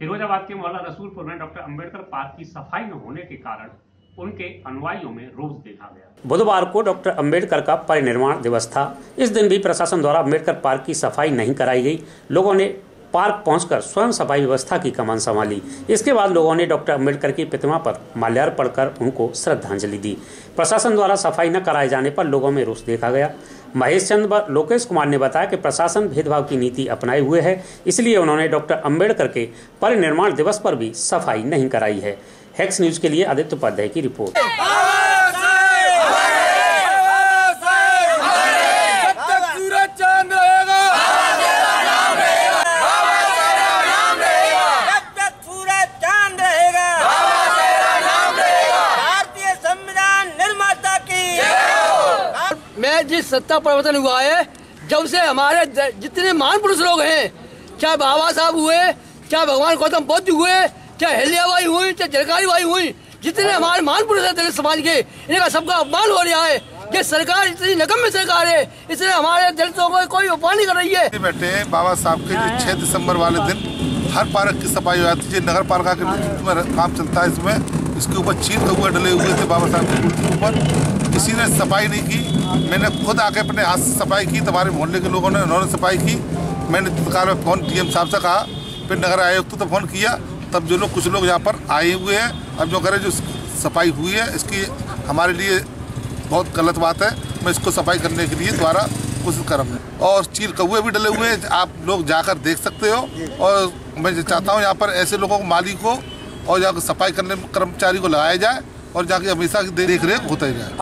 फिरोजाबाद के मौला रसूलपुर में डॉक्टर अंबेडकर पार्क की सफ़ाई न होने के कारण उनके अनुयायियों में रोष देखा गया। बुधवार को डॉक्टर अंबेडकर का परिनिर्माण दिवस था। इस दिन भी प्रशासन द्वारा अंबेडकर पार्क की सफ़ाई नहीं कराई गई। लोगों ने पार्क पहुंचकर स्वयं सफ़ाई व्यवस्था की कमान संभाली। इसके बाद लोगों ने डॉक्टर अंबेडकर की प्रतिमा पर माल्यार्पण कर उनको श्रद्धांजलि दी। प्रशासन द्वारा सफ़ाई न कराए जाने पर लोगों में रोष देखा गया। महेश चंद लोकेश कुमार ने बताया कि प्रशासन भेदभाव की नीति अपनाए हुए है, इसलिए उन्होंने डॉक्टर अंबेडकर के परिनिर्माण दिवस पर भी सफ़ाई नहीं कराई है। हेक्स न्यूज़ के लिए आदित्य उपाध्याय की रिपोर्ट। मैं जिस सत्ता परिवर्तन हुआ है, जब से हमारे जितने महान पुरुष लोग हैं, चाहे बाबा साहब हुए, चाहे भगवान गौतम बुद्ध हुए, चाहे हल्याबाई हुई, चाहे जरकारी बाई हुई, जितने हमारे महान पुरुष हैं दलित समाज के इनका सबका अपमान हो रहा है ये सरकार इतनी नकम्य सरकार है, इसलिए हमारे दलितों को कोई उपमान नहीं कर रही है। बैठे हैं, बाबा साहब के जो छह दिसंबर वाले दिन, हर पार्क की सफ़ाई हो जाती है, नगर पालिका के नेतृत्व में काम चलता है इसमें इसके ऊपर चील कौए डले हुए थे बाबा साहब की मूर्ति के ऊपर। किसी ने सफ़ाई नहीं की। मैंने खुद आके अपने हाथ से सफ़ाई की, तुम्हारे मोहल्ले के लोगों ने, उन्होंने सफ़ाई की। मैंने तत्काल में फ़ोन, डीएम साहब से कहा, फिर नगर आयुक्त तो फ़ोन किया। तब जो लोग, कुछ लोग यहाँ पर आए हुए हैं। अब जो करे जो सफ़ाई हुई है, इसकी हमारे लिए बहुत गलत बात है। मैं इसको सफ़ाई करने के लिए द्वारा कोशिश कर रहा हूँ। और चील कौए भी डले हुए हैं। आप लोग जाकर देख सकते हो। और मैं चाहता हूँ यहाँ पर ऐसे लोगों को मालिक को और यहाँ सफ़ाई करने कर्मचारी को लगाया जाए और जाके हमेशा देख रेख होता ही रहे।